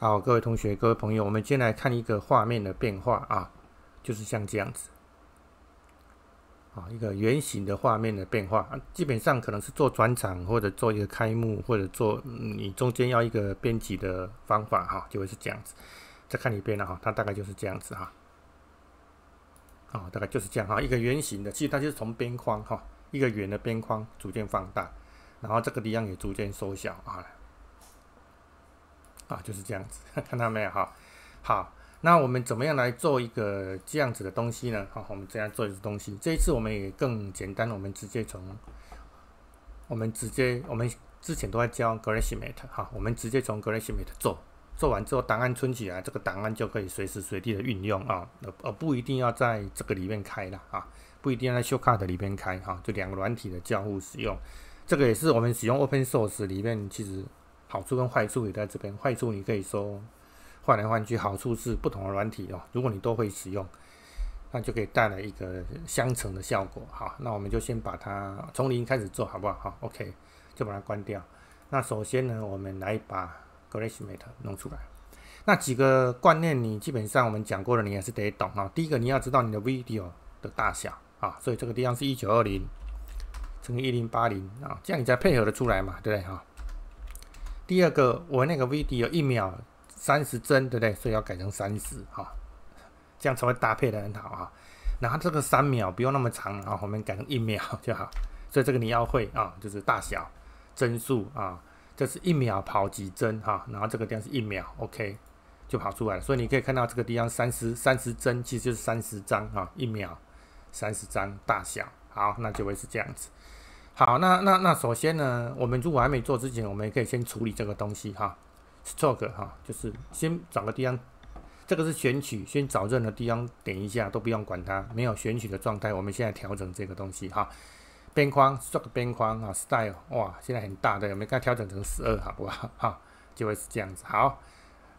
好，各位同学、各位朋友，我们先来看一个画面的变化啊，就是像这样子，啊，一个圆形的画面的变化，基本上可能是做转场或者做一个开幕，或者做你中间要一个编辑的方法哈，就会是这样子。再看一遍了哈，它大概就是这样子哈，啊，大概就是这样哈，一个圆形的，其实它就是从边框哈，一个圆的边框逐渐放大，然后这个地方也逐渐缩小啊。啊，就是这样子，看到没有哈？好，那我们怎么样来做一个这样子的东西呢？好，我们这样做一个东西。这一次我们也更简单，我们直接从我们直接我们之前都在教 Gracimate 哈，我们直接从 Gracimate 做，做完之后档案存起来，这个档案就可以随时随地的运用啊，而而不一定要在这个里面开了啊，不一定要在 Showcard 里面开哈，就两个软体的交互使用。这个也是我们使用 Open Source 里面其实。好处跟坏处也在这边。坏处你可以说换来换去，好处是不同的软体哦。如果你都会使用，那就可以带来一个相乘的效果。好，那我们就先把它从零开始做好不好？好，OK，就把它关掉。那首先呢，我们来把 Gracemate 弄出来。那几个观念你基本上我们讲过了，你还是得懂啊。第一个你要知道你的 video 的大小啊，所以这个地方是一九二零乘以一零八零啊，这样你才配合的出来嘛，对不对哈？第二个，我那个 video 一秒三十帧，对不对？所以要改成三十哈，这样才会搭配的很好啊。然后这个三秒不用那么长啊，我们改成一秒 就好。所以这个你要会啊，就是大小帧数啊，这是一秒跑几帧哈。然后这个地方是一秒，OK 就跑出来了。所以你可以看到这个地方三十三十帧，其实就是三十张啊，一秒三十张大小。好，那就会是这样子。好，那那那首先呢，我们如果还没做之前，我们也可以先处理这个东西哈，stroke 哈，就是先找个地方，这个是选取，先找任何地方点一下，都不用管它，没有选取的状态，我们现在调整这个东西哈，边框 stroke 边框啊，style 哇，现在很大的，我们给它调整成十二好不好？哈，就会是这样子，好，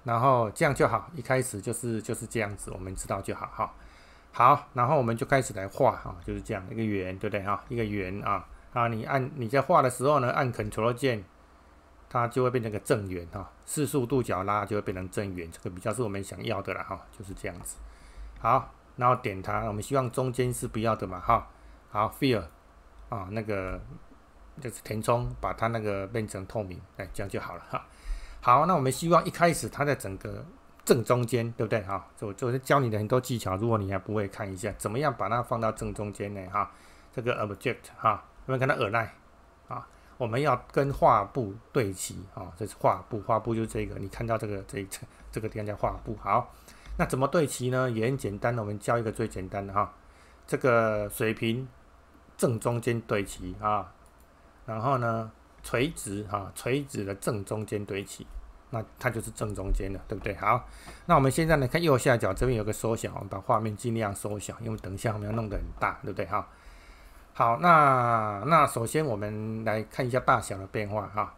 然后这样就好，一开始就是就是这样子，我们知道就好哈，好，然后我们就开始来画哈，就是这样一个圆，对不对哈？一个圆啊。啊，你按你在画的时候呢，按 Ctrl 键，它就会变成个正圆哈，四十五度角拉就会变成正圆，这个比较是我们想要的了哈，就是这样子。好，然后点它，我们希望中间是不要的嘛哈。好，Fill 啊，那个就是填充，把它那个变成透明，哎，这样就好了哈。好，那我们希望一开始它在整个正中间，对不对哈？就就是教你的很多技巧，如果你还不会看一下，怎么样把它放到正中间呢哈？这个 Object 哈。有没有看到耳奈啊？我们要跟画布对齐啊，这是画布，画布就是这个。你看到这个这一层这个地方叫画布。好，那怎么对齐呢？也很简单的，我们教一个最简单的哈，这个水平正中间对齐啊，然后呢垂直哈，垂直的正中间对齐，那它就是正中间的，对不对？好，那我们现在呢看右下角这边有个缩小，我们把画面尽量缩小，因为等一下我们要弄得很大，对不对？哈。好，那那首先我们来看一下大小的变化哈，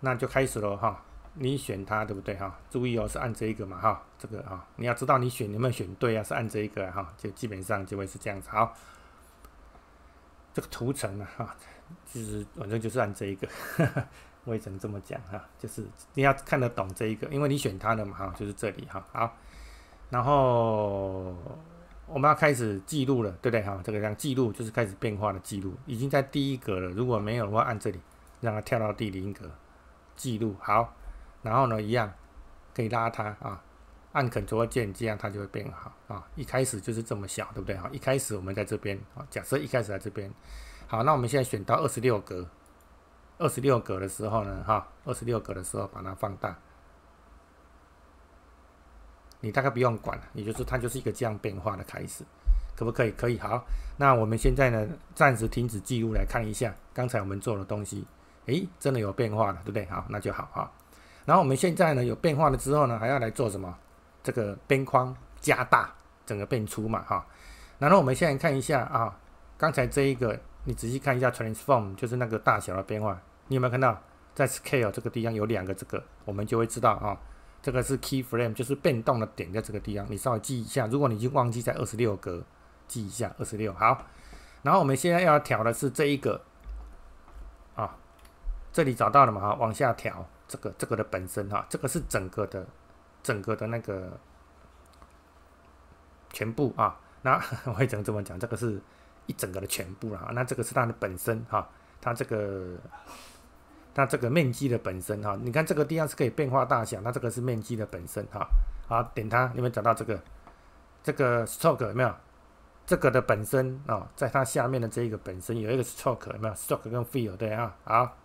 那就开始了哈。你选它对不对哈？注意哦，是按这一个嘛哈，这个哈，你要知道你选有没有选对啊？是按这一个哈，就基本上就会是这样子。好，这个图层啊哈，其实反正就是按这一个，我也只能这么讲哈，就是你要看得懂这一个，因为你选它的嘛哈，就是这里哈。好，然后。我们要开始记录了，对不对？哈，这个让记录就是开始变化的记录，已经在第一格了。如果没有的话，按这里让它跳到第零格记录。好，然后呢，一样可以拉它啊，按 Ctrl 键，这样它就会变好啊。一开始就是这么小，对不对？哈，一开始我们在这边啊，假设一开始在这边，好，那我们现在选到二十六格，二十六格的时候呢，哈，二十六格的时候把它放大。你大概不用管了，也就是它就是一个这样变化的开始，可不可以？可以。好，那我们现在呢，暂时停止记录来看一下刚才我们做的东西，诶，真的有变化了，对不对？好，那就好啊。然后我们现在呢有变化了之后呢，还要来做什么？这个边框加大，整个变粗嘛哈。然后我们现在看一下啊，刚才这一个，你仔细看一下 transform，就是那个大小的变化，你有没有看到在 scale 这个地方有两个这个，我们就会知道啊。这个是 key frame，就是变动的点在这个地方，你稍微记一下。如果你已经忘记在二十六格，记一下二十六。好，然后我们现在要调的是这一个啊，这里找到了嘛？哈，往下调这个这个的本身哈，这个是整个的整个的那个全部啊。那 我会怎么这么讲？这个是一整个的全部了。那这个是它的本身哈，它这个它这个面积的本身哈。你看这个地方是可以变化大小，那这个是面积的本身哈。好，点它，有没有找到这个这个 stroke 有没有？这个的本身啊，在它下面的这一个本身有一个 stroke 有没有？stroke 跟 feel 对啊。好，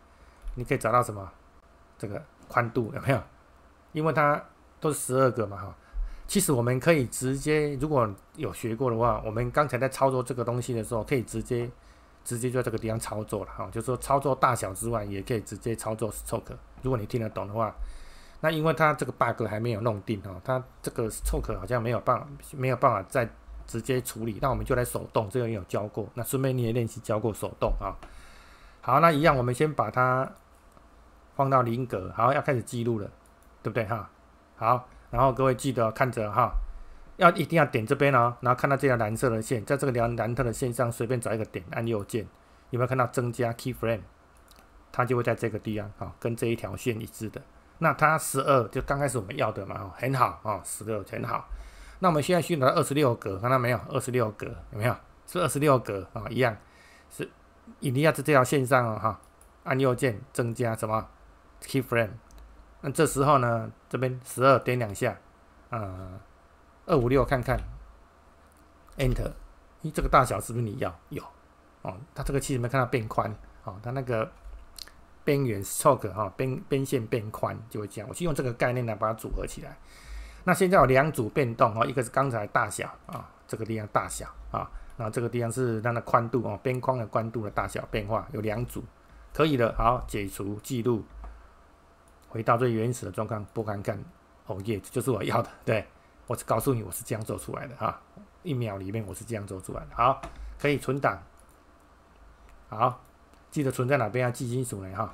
你可以找到什么？这个宽度有没有？因为它都是十二个嘛哈。其实我们可以直接，如果有学过的话，我们刚才在操作这个东西的时候，可以直接直接就在这个地方操作了哈。就是说操作大小之外，也可以直接操作 stroke。如果你听得懂的话，那因为它这个 bug 还没有弄定哈，它这个 stroke 好像没有办法没有办法再直接处理，那我们就来手动，这个也有教过。那顺便你也练习教过手动啊。好，那一样，我们先把它放到零格，好，要开始记录了，对不对哈？好。然后各位记得看着哈，要一定要点这边哦，然后看到这条蓝色的线，在这个蓝蓝色的线上随便找一个点，按右键，有没有看到增加 keyframe？它就会在这个地方啊，跟这一条线一致的。那它十二就刚开始我们要的嘛，很好啊，十二很好。那我们现在训练二十六格，看到没有？二十六格有没有？是二十六格啊，一样是一定要在这条线上哦哈，按右键增加什么 keyframe？那这时候呢，这边十二点两下，啊，二五六看看，Enter，咦，这个大小是不是你要？有，哦，它这个其实没看到变宽，哦，它那个边缘 stroke 哈，边边线变宽就会这样。我去用这个概念来把它组合起来。那现在有两组变动哦，一个是刚才大小啊，这个地方大小啊，然后这个地方是它的宽度哦，边框的宽度的大小变化有两组，可以的，好，解除记录。回到最原始的状况，拨看看，哦耶，这就是我要的。对我是告诉你，我是这样做出来的哈，一秒里面我是这样做出来的。好，可以存档。好，记得存在哪边要记清楚呢哈。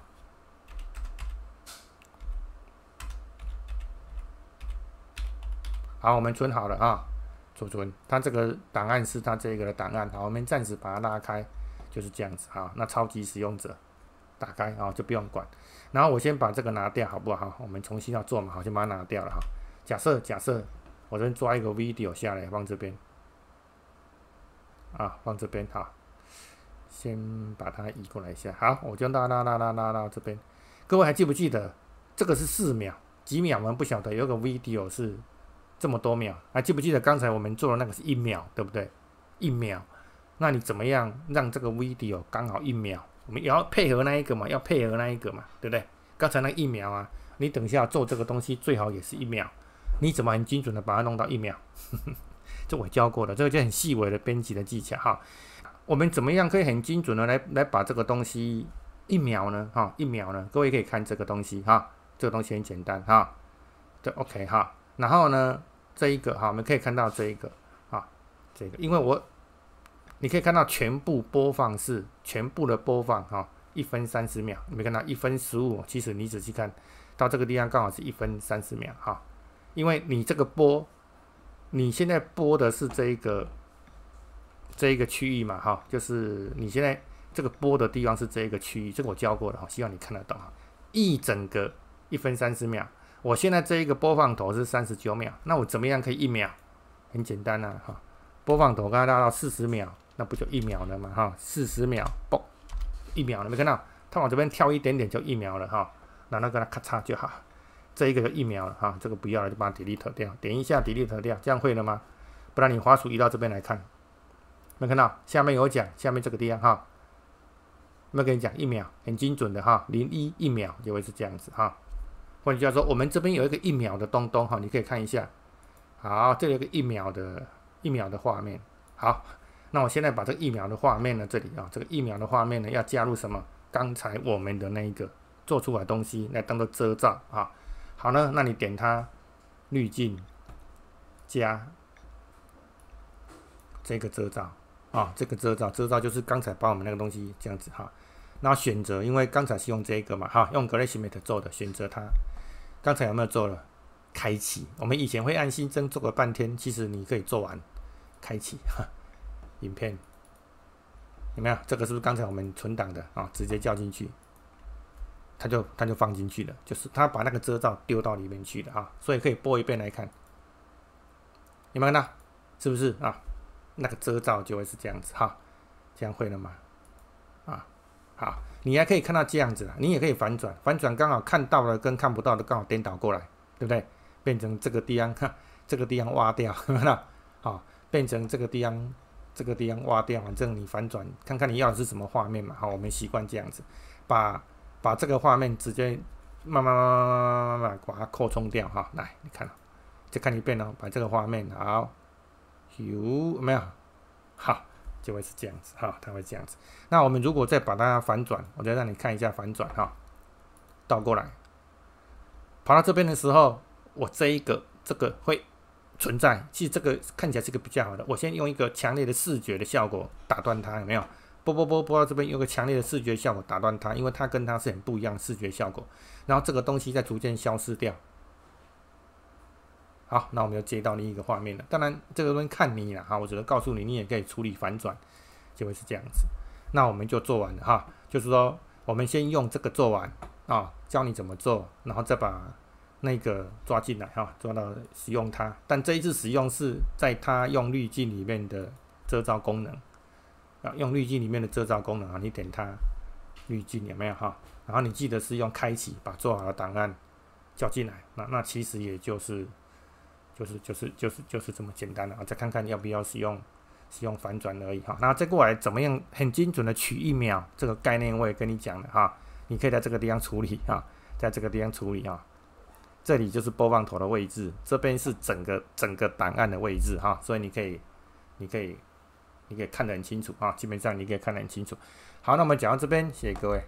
好，我们存好了啊，储存。它这个档案是它这个的档案。好，我们暂时把它拉开，就是这样子哈。那超级使用者打开啊，就不用管。然后我先把这个拿掉，好不好？我们重新要做嘛，好，先把它拿掉了哈。假设假设，我先抓一个 video 下来放这边，啊，放这边哈。先把它移过来一下，好，我就拉拉拉拉拉到这边。各位还记不记得这个是四秒？几秒我们不晓得，有个 video 是这么多秒，还记不记得刚才我们做的那个是一秒，对不对？一秒，那你怎么样让这个 video 刚好一秒？我们要配合那一个嘛，要配合那一个嘛，对不对？刚才那一秒啊，你等一下做这个东西最好也是一秒。你怎么很精准的把它弄到一秒？这我教过的，这个就很细微的编辑的技巧哈。我们怎么样可以很精准的来来把这个东西一秒呢？哈，一秒呢？各位可以看这个东西哈，这个东西很简单哈，这 OK 哈。然后呢，这一个哈，我们可以看到这一个啊，这个，因为我。你可以看到全部播放是全部的播放哈，一分三十秒，你没看到一分十五？其实你仔细看到这个地方刚好是一分三十秒哈，因为你这个播，你现在播的是这一个这一个区域嘛哈，就是你现在这个播的地方是这一个区域，这个我教过的哈，希望你看得懂哈，一整个一分三十秒，我现在这一个播放头是三十九秒，那我怎么样可以一秒？很简单呐哈，播放头刚刚拉到四十秒。那不就一秒了嘛，哈，四十秒，嘣，一秒了，没看到？它往这边跳一点点就一秒了，哈，然后那个咔嚓就好，这一个就一秒了，哈，这个不要了，就把它 delete 掉，点一下 delete 掉，这样会了吗？不然你滑鼠移到这边来看，没看到？下面有讲，下面这个地方，哈，没跟你讲，一秒很精准的，哈，零一一秒就会是这样子，哈。换句话说，我们这边有一个一秒的东东，哈，你可以看一下，好，这里有个一秒的，一秒的画面，好。那我现在把这个疫苗的画面呢，这里啊，这个疫苗的画面呢，要加入什么？刚才我们的那一个做出来东西来当做遮罩啊。好呢，那你点它滤镜加这个遮罩啊，这个遮罩遮罩就是刚才把我们那个东西这样子哈。然后选择，因为刚才是用这个嘛哈，用 Gradient 做的，选择它。刚才有没有做了？开启。我们以前会按新增做了半天，其实你可以做完，开启哈。影片有没有？这个是不是刚才我们存档的啊？直接叫进去，它就它就放进去了，就是它把那个遮罩丢到里面去了啊，所以可以播一遍来看，有没有看到？是不是啊？那个遮罩就会是这样子哈，这样会了吗？啊，好，你还可以看到这样子啊，你也可以反转，反转刚好看到了跟看不到的刚好颠倒过来，对不对？变成这个地方，这个地方挖掉，有没有？好，变成这个地方，这个地方挖掉，反正你反转看看你要的是什么画面嘛。好，我们习惯这样子，把把这个画面直接慢慢慢慢慢慢把它扩充掉哈来你看再看一遍哦把这个画面好有没有？好就会是这样子哈它会这样子。那我们如果再把它反转我再让你看一下反转哈倒过来。跑到这边的时候我这一个这个会存在其实这个看起来是个比较好的我先用一个强烈的视觉的效果打断它有没有？播播播播到这边，用个强烈的视觉效果打断它，因为它跟它是很不一样的视觉效果。然后这个东西在逐渐消失掉。好，那我们又接到另一个画面了。当然，这个东西看你了哈，我只能告诉你，你也可以处理反转，就会是这样子。那我们就做完了哈，就是说，我们先用这个做完啊，教你怎么做，然后再把那个抓进来哈，抓到使用它。但这一次使用是在它用滤镜里面的遮罩功能啊，用滤镜里面的遮罩功能啊，你点它滤镜有没有哈？然后你记得是用开启，把做好的档案叫进来。那那其实也就是。就是就是就是就是这么简单的啊！再看看要不要使用使用反转而已哈。那再过来怎么样很精准的取一秒这个概念我也跟你讲了哈。你可以在这个地方处理哈，在这个地方处理哈。这里就是播放头的位置，这边是整个整个档案的位置哈。所以你可以你可以你可以看得很清楚啊，基本上你可以看得很清楚。好，那我们讲到这边，谢谢各位。